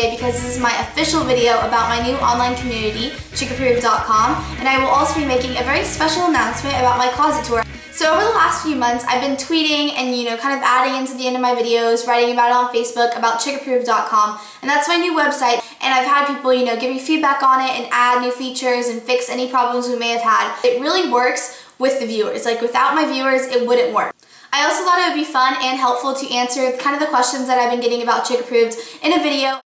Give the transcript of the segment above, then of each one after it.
today because this is my official video about my new online community, chickapproved.com, and I will also be making a very special announcement about my closet tour. So over the last few months, I've been tweeting and, you know, kind of adding into the end of my videos, writing about it on Facebook, about chickapproved.com, and that's my new website, and I've had people, you know, give me feedback on it and add new features and fix any problems we may have had. It really works with the viewers. Like, without my viewers, it wouldn't work. I also thought it would be fun and helpful to answer kind of the questions that I've been getting about Chick Approved in a video.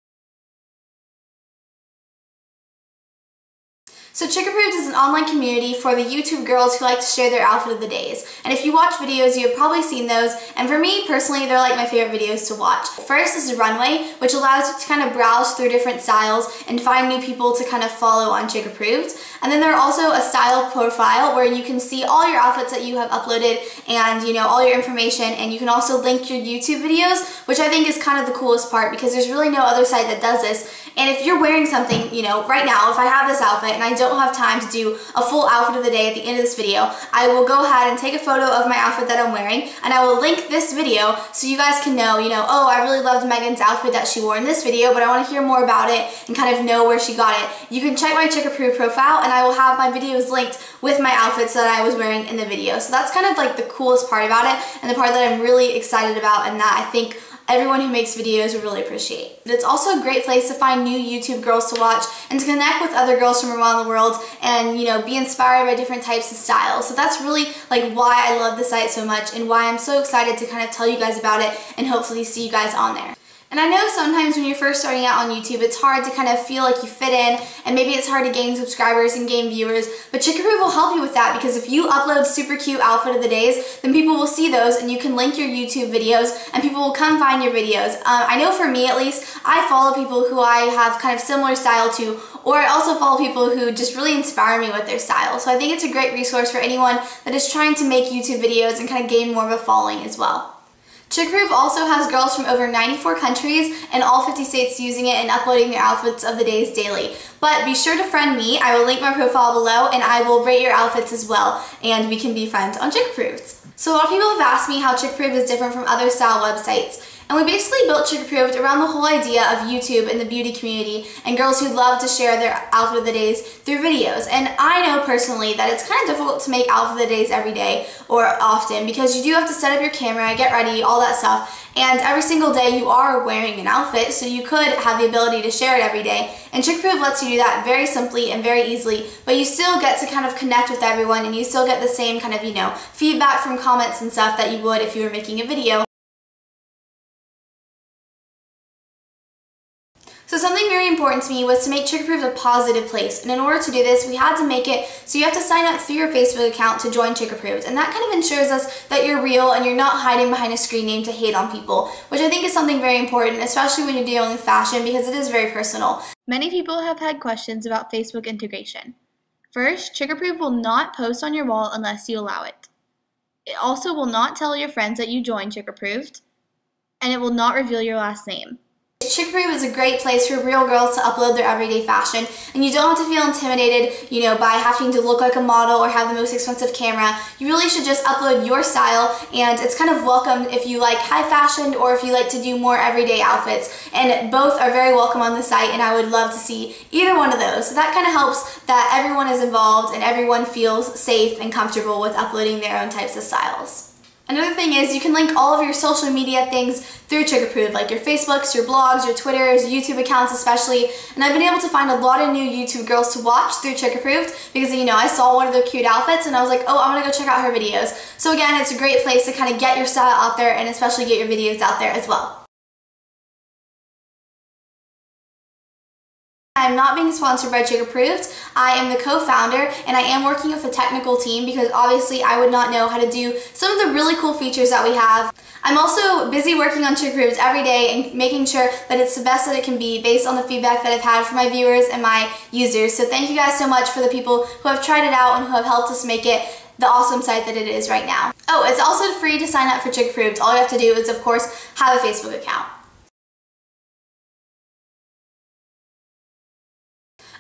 So Chick Approved is an online community for the YouTube girls who like to share their outfit of the days. And if you watch videos, you've probably seen those. And for me, personally, they're like my favorite videos to watch. First is Runway, which allows you to kind of browse through different styles and find new people to kind of follow on Chick Approved. And then there are also a style profile where you can see all your outfits that you have uploaded and, you know, all your information. And you can also link your YouTube videos, which I think is kind of the coolest part because there's really no other site that does this. And if you're wearing something, you know, right now, if I have this outfit and I don't have time to do a full outfit of the day at the end of this video, I will go ahead and take a photo of my outfit that I'm wearing and I will link this video so you guys can know, you know, oh, I really loved Megan's outfit that she wore in this video, but I want to hear more about it and kind of know where she got it. You can check my Chick Approved profile and I will have my videos linked with my outfits that I was wearing in the video. So that's kind of like the coolest part about it and the part that I'm really excited about and that I think everyone who makes videos will really appreciate. It's also a great place to find new YouTube girls to watch and to connect with other girls from around the world and, you know, be inspired by different types of styles. So that's really like why I love the site so much and why I'm so excited to kind of tell you guys about it and hopefully see you guys on there. And I know sometimes when you're first starting out on YouTube, it's hard to kind of feel like you fit in, and maybe it's hard to gain subscribers and gain viewers, but Chick Approved will help you with that because if you upload super cute outfit of the days, then people will see those and you can link your YouTube videos and people will come find your videos. Um, I know for me at least, I follow people who I have kind of similar style to, or I also follow people who just really inspire me with their style. So I think it's a great resource for anyone that is trying to make YouTube videos and kind of gain more of a following as well. Chick Approved also has girls from over 94 countries and all 50 states using it and uploading their outfits of the days daily. But be sure to friend me. I will link my profile below and I will rate your outfits as well and we can be friends on Chick. So a lot of people have asked me how Chick Approved is different from other style websites. And we basically built Chick Approved around the whole idea of YouTube and the beauty community and girls who love to share their outfit of the days through videos. And I know personally that it's kind of difficult to make outfit of the days every day or often because you do have to set up your camera, get ready, all that stuff. And every single day you are wearing an outfit, so you could have the ability to share it every day. And Chick Approved lets you do that very simply and very easily, but you still get to kind of connect with everyone and you still get the same kind of, you know, feedback from comments and stuff that you would if you were making a video. Very important to me was to make Chick Approved a positive place. And in order to do this, we had to make it so you have to sign up through your Facebook account to join Chick Approved. And that kind of ensures us that you're real and you're not hiding behind a screen name to hate on people, which I think is something very important, especially when you're dealing with fashion because it is very personal. Many people have had questions about Facebook integration. First, Chick Approved will not post on your wall unless you allow it. It also will not tell your friends that you joined Chick Approved, and it will not reveal your last name. Approved is a great place for real girls to upload their everyday fashion and you don't have to feel intimidated, you know, by having to look like a model or have the most expensive camera. You really should just upload your style and it's kind of welcome if you like high fashion or if you like to do more everyday outfits and both are very welcome on the site and I would love to see either one of those. So that kind of helps that everyone is involved and everyone feels safe and comfortable with uploading their own types of styles. Another thing is you can link all of your social media things through Chick Approved, like your Facebooks, your blogs, your Twitters, YouTube accounts especially. And I've been able to find a lot of new YouTube girls to watch through Chick Approved because, you know, I saw one of their cute outfits and I was like, oh, I'm gonna go check out her videos. So again, it's a great place to kind of get your style out there and especially get your videos out there as well. I'm not being sponsored by Chick Approved. I am the co-founder and I am working with a technical team because obviously I would not know how to do some of the really cool features that we have. I'm also busy working on Chick Approved every day and making sure that it's the best that it can be based on the feedback that I've had from my viewers and my users. So thank you guys so much for the people who have tried it out and who have helped us make it the awesome site that it is right now. Oh, it's also free to sign up for Chick Approved. All you have to do is, of course, have a Facebook account.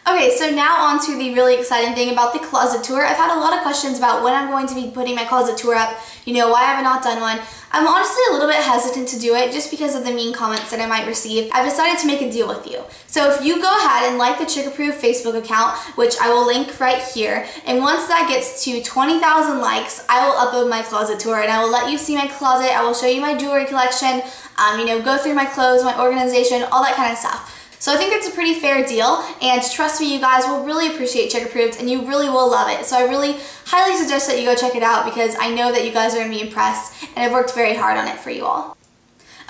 Okay, so now on to the really exciting thing about the closet tour. I've had a lot of questions about when I'm going to be putting my closet tour up. You know, why I have not done one? I'm honestly a little bit hesitant to do it just because of the mean comments that I might receive. I've decided to make a deal with you. So if you go ahead and like the Chick Approved Facebook account, which I will link right here, and once that gets to 20,000 likes, I will upload my closet tour and I will let you see my closet. I will show you my jewelry collection, um, you know, go through my clothes, my organization, all that kind of stuff. So I think that's a pretty fair deal and trust me, you guys will really appreciate Chick Approved and you really will love it. So I really highly suggest that you go check it out because I know that you guys are going to be impressed and I've worked very hard on it for you all.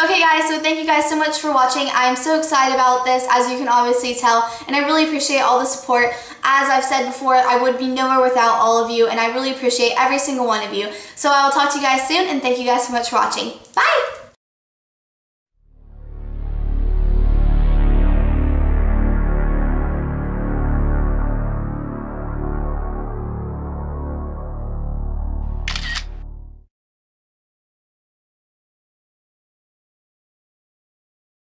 Okay guys, so thank you guys so much for watching. I am so excited about this, as you can obviously tell, and I really appreciate all the support. As I've said before, I would be nowhere without all of you, and I really appreciate every single one of you. So I will talk to you guys soon, and thank you guys so much for watching. Bye!